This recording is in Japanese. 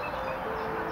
何?